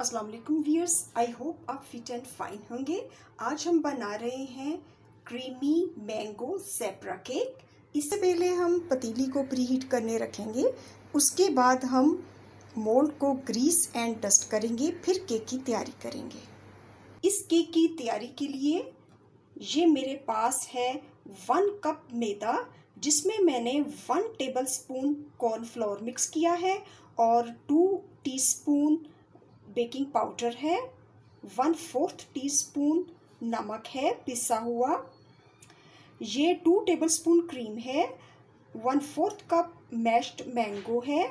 वालेकुम viewers I hope आप fit and fine होंगे। आज हम बना रहे हैं क्रीमी मैंगो सेपरा केक इससे पहले हम पतीली को प्रीहीट करने रखेंगे। उसके बाद हम मोल्ड को ग्रीस एंड डस्ट करेंगे, फिर केक की तैयारी करेंगे। इस केक की तैयारी के लिए ये मेरे पास है वन कप मैदा, जिसमें मैंने one tablespoon cornflour mix किया है और टू टीस्पून बेकिंग पाउडर है वन फोर्थ टीस्पून नमक है, पिसा हुआ। ये टू टेबलस्पून क्रीम है one fourth cup mashed mango है।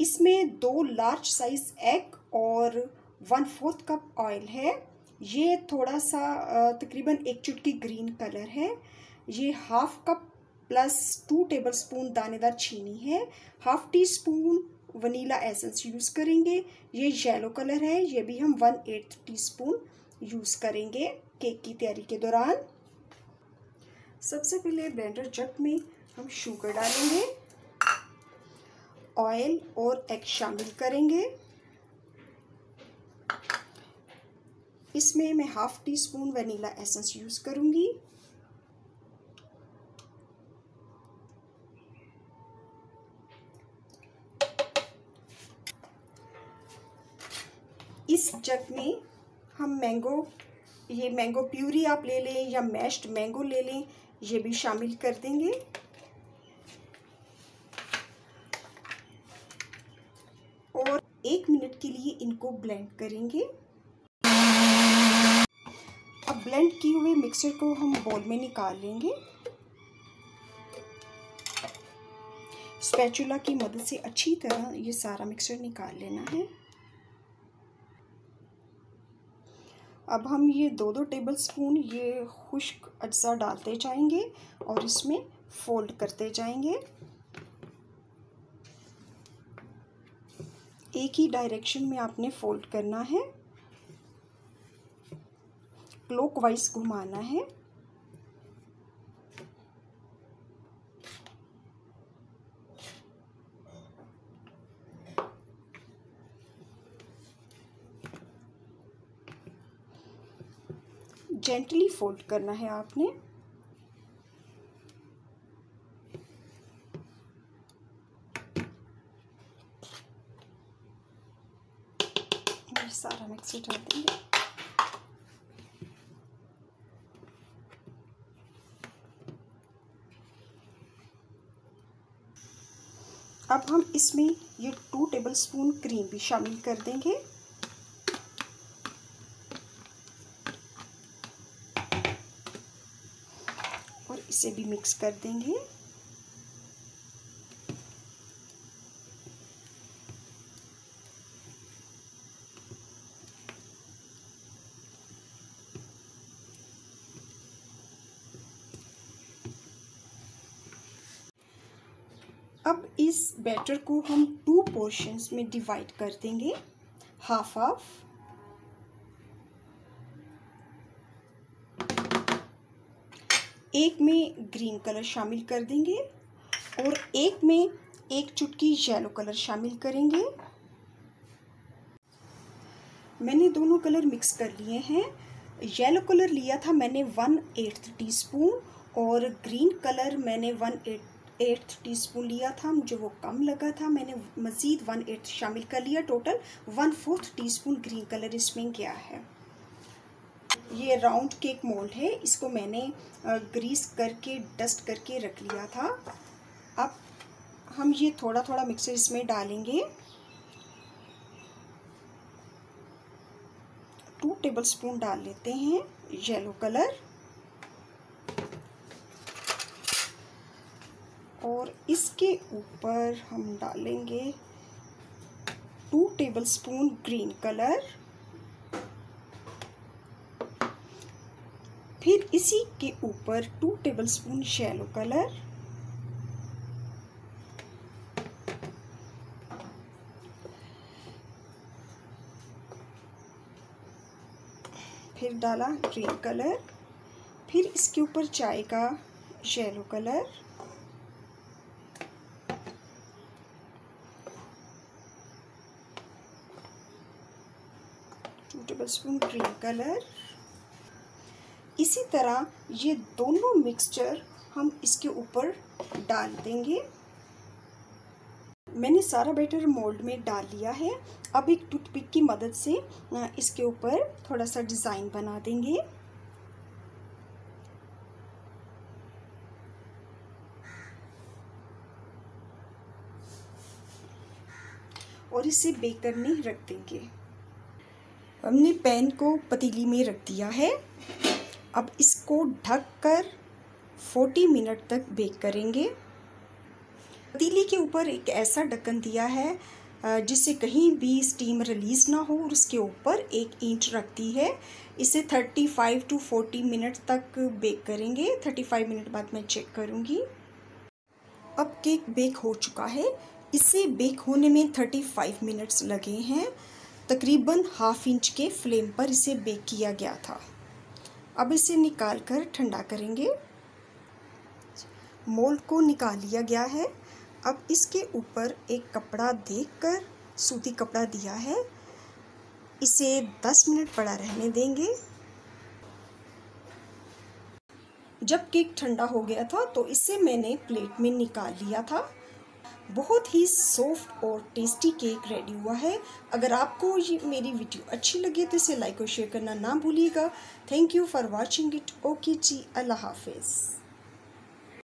इसमें दो लार्ज साइज़ एग और वन फोर्थ कप ऑयल है। ये थोड़ा सा तकरीबन एक चुटकी ग्रीन कलर है। ये half cup plus two tablespoon दानेदार चीनी है। Half teaspoon vanilla essence use करेंगे। ये येलो कलर है, ये भी हम one eighth teaspoon use करेंगे केक की तैयारी के दौरान। सबसे पहले ब्लेंडर जग में हम शुगर डालेंगे ऑयल और एग शामिल करेंगे। इसमें मैं half teaspoon vanilla essence use करूँगी। इस में हम मैंगो ये मैंगो प्यूरी आप ले लें या मैश्ड मैंगो ले लें, ये भी शामिल कर देंगे। और एक मिनट के लिए इनको ब्लेंड करेंगे। अब ब्लेंड किए हुए मिक्सर को हम बोल में निकाल लेंगे। स्पैचुला की मदद से अच्छी तरह ये सारा मिक्सर निकाल लेना है। अब हम ये दो दो टेबल स्पून ये खुश्क अज्जा डालते जाएँगे और इसमें फोल्ड करते जाएँगे। एक ही डायरेक्शन में आपने फोल्ड करना है। क्लॉकवाइज घुमाना है। जेंटली फोल्ड करना है आपने। सारा मिक्सी डाल देंगे। अब हम इसमें ये टू टेबल स्पून क्रीम भी शामिल कर देंगे। इसे भी मिक्स कर देंगे। अब इस बैटर को हम टू पोर्शंस में डिवाइड कर देंगे। हाफ़ हाफ़ एक में ग्रीन कलर शामिल कर देंगे और एक में एक चुटकी येलो कलर शामिल करेंगे। मैंने दोनों कलर मिक्स कर लिए हैं। येलो कलर लिया था मैंने वन एट्थ टी स्पून और ग्रीन कलर मैंने one eight eighth teaspoon लिया था। मुझे वो कम लगा था। मैंने मज़ीद वन एट्थ शामिल कर लिया। Total one fourth teaspoon green colour इसमें गया है। ये राउंड केक मोल्ड है। इसको मैंने ग्रीस करके, डस्ट करके रख लिया था। अब हम ये थोड़ा थोड़ा मिक्सर इसमें डालेंगे। टू टेबल स्पून डाल लेते हैं, येलो कलर। और इसके ऊपर हम डालेंगे two tablespoon green colour. फिर इसी के ऊपर टू टेबलस्पून शेलो कलर फिर डाला ग्रीन कलर फिर इसके ऊपर चाय का shallow colour two tablespoon green colour इसी तरह ये दोनों मिक्सचर हम इसके ऊपर डाल देंगे। मैंने सारा बैटर मोल्ड में डाल लिया है। अब एक टूथपिक की मदद से इसके ऊपर थोड़ा सा डिज़ाइन बना देंगे। और इसे बेक करने रख देंगे। हमने पैन को पतीली में रख दिया है। अब इसको ढककर 40 मिनट तक बेक करेंगे। पतीली के ऊपर एक ऐसा ढक्कन दिया है जिससे कहीं भी स्टीम रिलीज़ ना हो और उसके ऊपर एक ईंट रखती है। इसे 35 टू 40 मिनट तक बेक करेंगे। 35 मिनट बाद मैं चेक करूँगी। अब केक बेक हो चुका है। इसे बेक होने में 35 मिनट्स लगे हैं। तकरीबन हाफ़ इंच के फ्लेम पर इसे बेक किया गया था। अब इसे निकाल कर ठंडा करेंगे। मोल्ड को निकाल लिया गया है। अब इसके ऊपर एक कपड़ा देकर सूती कपड़ा दिया है। इसे 10 मिनट पड़ा रहने देंगे। जब केक ठंडा हो गया था तो इसे मैंने प्लेट में निकाल लिया था। बहुत ही सॉफ्ट और टेस्टी केक रेडी हुआ है। अगर आपको ये मेरी वीडियो अच्छी लगे तो इसे लाइक और शेयर करना ना भूलिएगा। Thank you for watching it okay जी, अल्लाह हाफिज़।